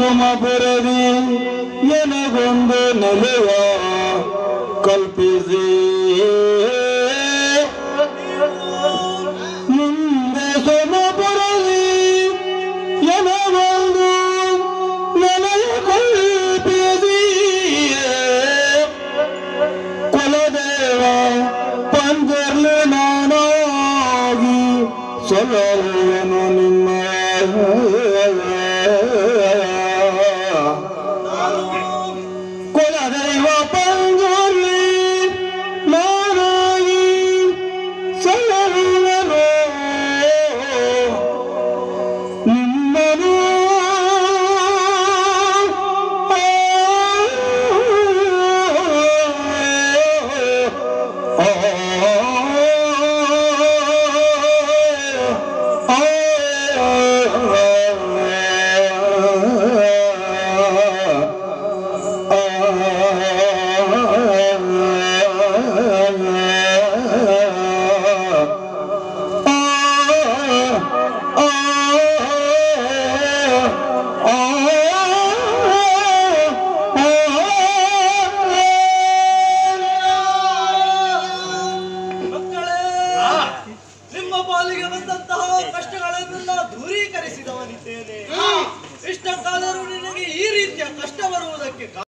ಕುಸುಮ ಬರದಿ ಎನಗೊಂದು ನೆಲೆಯ ಕಲ್ಪಿಸಿ. ಮುಂದೆ ಸೊಮ ಬರದಿ ಎನಗೊಂದು ನೆಲೆಯ ಕಲ್ಪಿಸಿ. ಕುಲದೇವ ಪಂಜರ್ಲು ನಾನಾಗಿ ಸೊಲರುವೆನು ನಿಮ್ಮ oh, oh ಕಷ್ಟ ಬರುವುದಕ್ಕೆ